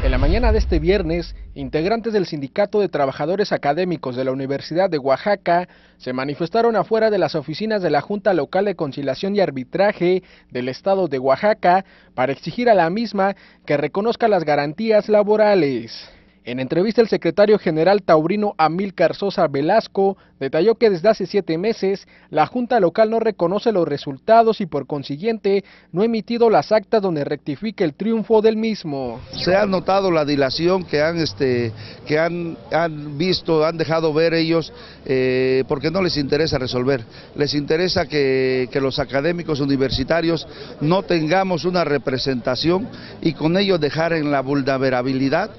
En la mañana de este viernes, integrantes del Sindicato de Trabajadores Académicos de la Universidad de Oaxaca se manifestaron afuera de las oficinas de la Junta Local de Conciliación y Arbitraje del Estado de Oaxaca para exigir a la misma que reconozca las garantías laborales. En entrevista, el secretario general taurino Amílcar Sosa Velasco detalló que desde hace siete meses la Junta Local no reconoce los resultados y por consiguiente no ha emitido las actas donde rectifique el triunfo del mismo. Se ha notado la dilación que han, este, que han, han visto, han dejado ver ellos, eh, porque no les interesa resolver. Les interesa que, que los académicos universitarios no tengamos una representación y con ello dejar en la vulnerabilidad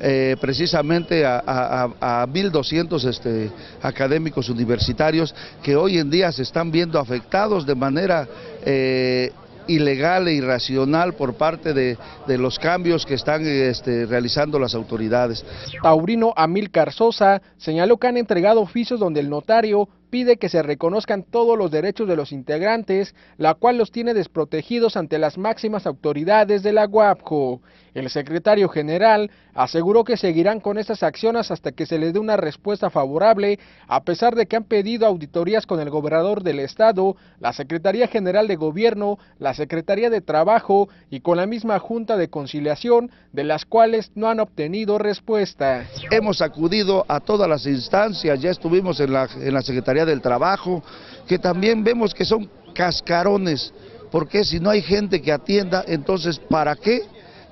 eh, precisamente a, a, a 1.200 este, académicos universitarios que hoy en día se están viendo afectados de manera eh, ilegal e irracional por parte de, de los cambios que están este, realizando las autoridades. Taurino Amílcar Sosa señaló que han entregado oficios donde el notario pide que se reconozcan todos los derechos de los integrantes, la cual los tiene desprotegidos ante las máximas autoridades de la UAPJO. El secretario general aseguró que seguirán con estas acciones hasta que se les dé una respuesta favorable, a pesar de que han pedido auditorías con el gobernador del estado, la Secretaría General de Gobierno, la Secretaría de Trabajo y con la misma Junta de Conciliación, de las cuales no han obtenido respuesta. Hemos acudido a todas las instancias, ya estuvimos en la, en la Secretaría del Trabajo, que también vemos que son cascarones, porque si no hay gente que atienda, entonces ¿para qué?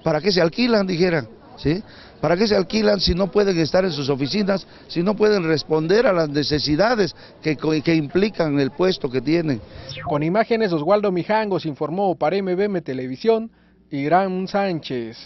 ¿Para qué se alquilan? Dijeran, ¿sí? ¿Para qué se alquilan si no pueden estar en sus oficinas, si no pueden responder a las necesidades que, que implican el puesto que tienen? Con imágenes Oswaldo Mijangos informó para MBM Televisión, Irán Sánchez.